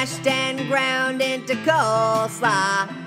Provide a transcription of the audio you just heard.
mashed and ground into coleslaw.